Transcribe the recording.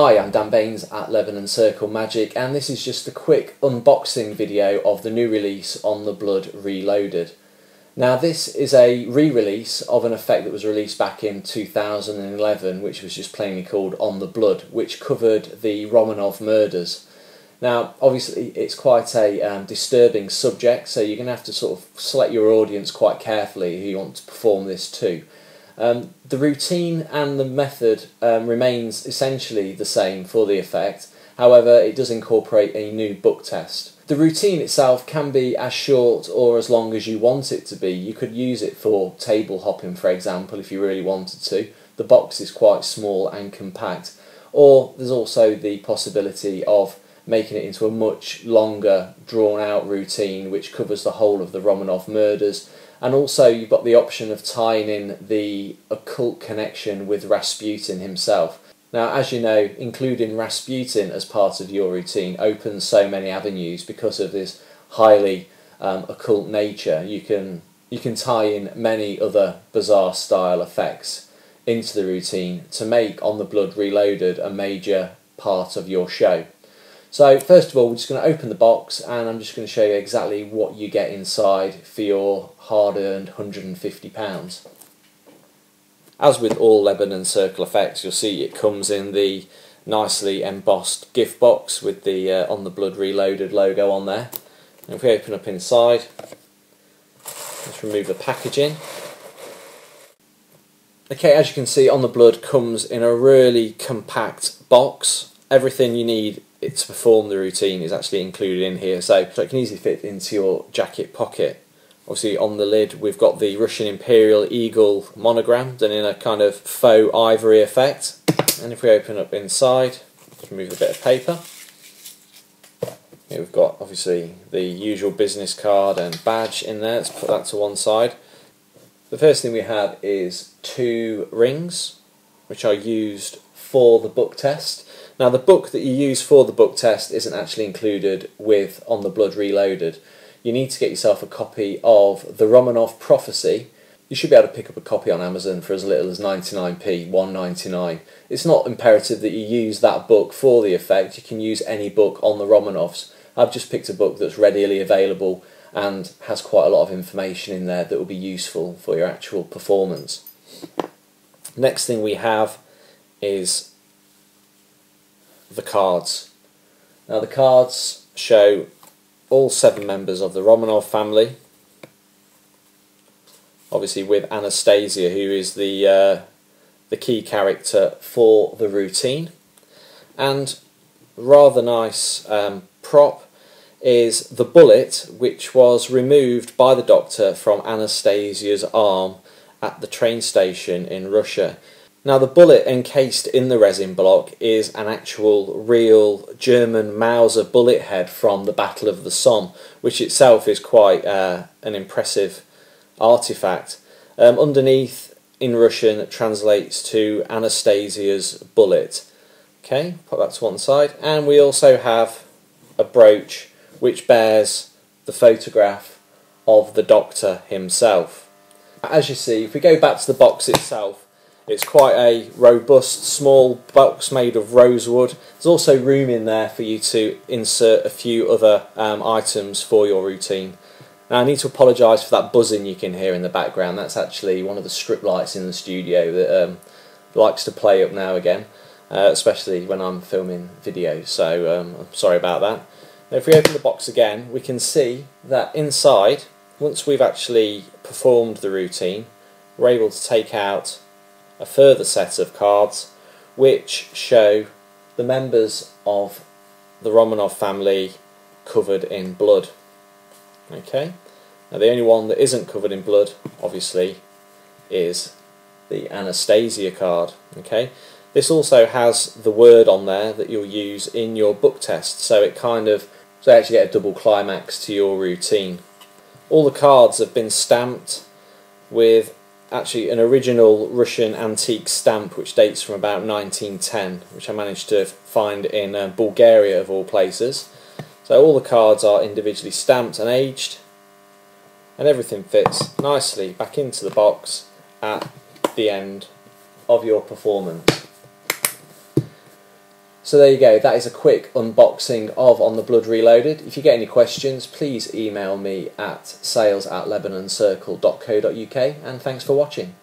Hi, I'm Dan Baines at Lebanon Circle Magic and this is just a quick unboxing video of the new release on the Blood Reloaded. Now this is a re-release of an effect that was released back in 2011 which was just plainly called On the Blood which covered the Romanov murders. Now obviously it's quite a um, disturbing subject so you're going to have to sort of select your audience quite carefully who you want to perform this to. Um, the routine and the method um, remains essentially the same for the effect, however it does incorporate a new book test. The routine itself can be as short or as long as you want it to be. You could use it for table hopping for example if you really wanted to. The box is quite small and compact. Or there's also the possibility of making it into a much longer drawn out routine which covers the whole of the Romanov murders and also you've got the option of tying in the occult connection with Rasputin himself. Now, as you know, including Rasputin as part of your routine opens so many avenues because of this highly um, occult nature. You can you can tie in many other bizarre style effects into the routine to make On the Blood Reloaded a major part of your show. So first of all, we're just going to open the box and I'm just going to show you exactly what you get inside for your hard-earned £150. As with all Lebanon Circle effects, you'll see it comes in the nicely embossed gift box with the uh, On the Blood Reloaded logo on there. And if we open up inside, let's remove the packaging. Okay, as you can see, On the Blood comes in a really compact box. Everything you need to perform the routine is actually included in here so, so it can easily fit into your jacket pocket. Obviously on the lid we've got the Russian Imperial Eagle monogram done in a kind of faux ivory effect and if we open up inside, remove the bit of paper. Here we've got obviously the usual business card and badge in there, let's put that to one side. The first thing we have is two rings which are used for the book test. Now the book that you use for the book test isn't actually included with On the Blood Reloaded. You need to get yourself a copy of The Romanov Prophecy. You should be able to pick up a copy on Amazon for as little as 99p, 1.99. It's not imperative that you use that book for the effect. You can use any book on the Romanovs. I've just picked a book that's readily available and has quite a lot of information in there that will be useful for your actual performance. Next thing we have is the cards. Now the cards show all seven members of the Romanov family, obviously with Anastasia who is the, uh, the key character for the routine and rather nice um, prop is the bullet which was removed by the doctor from Anastasia's arm at the train station in Russia. Now the bullet encased in the resin block is an actual real German Mauser bullet head from the Battle of the Somme, which itself is quite uh, an impressive artifact. Um, underneath in Russian translates to Anastasia's bullet. Okay, put that to one side. And we also have a brooch which bears the photograph of the doctor himself. As you see, if we go back to the box itself, it's quite a robust, small box made of rosewood. There's also room in there for you to insert a few other um, items for your routine. Now I need to apologise for that buzzing you can hear in the background. That's actually one of the strip lights in the studio that um, likes to play up now again, uh, especially when I'm filming videos. So um, I'm sorry about that. Now if we open the box again, we can see that inside, once we've actually performed the routine, we're able to take out a further set of cards which show the members of the Romanov family covered in blood. Okay, now the only one that isn't covered in blood, obviously, is the Anastasia card. Okay, this also has the word on there that you'll use in your book test, so it kind of so actually get a double climax to your routine. All the cards have been stamped with actually an original Russian antique stamp which dates from about 1910 which I managed to find in uh, Bulgaria of all places. So all the cards are individually stamped and aged and everything fits nicely back into the box at the end of your performance. So there you go, that is a quick unboxing of On the Blood Reloaded. If you get any questions, please email me at sales at lebanoncircle.co.uk and thanks for watching.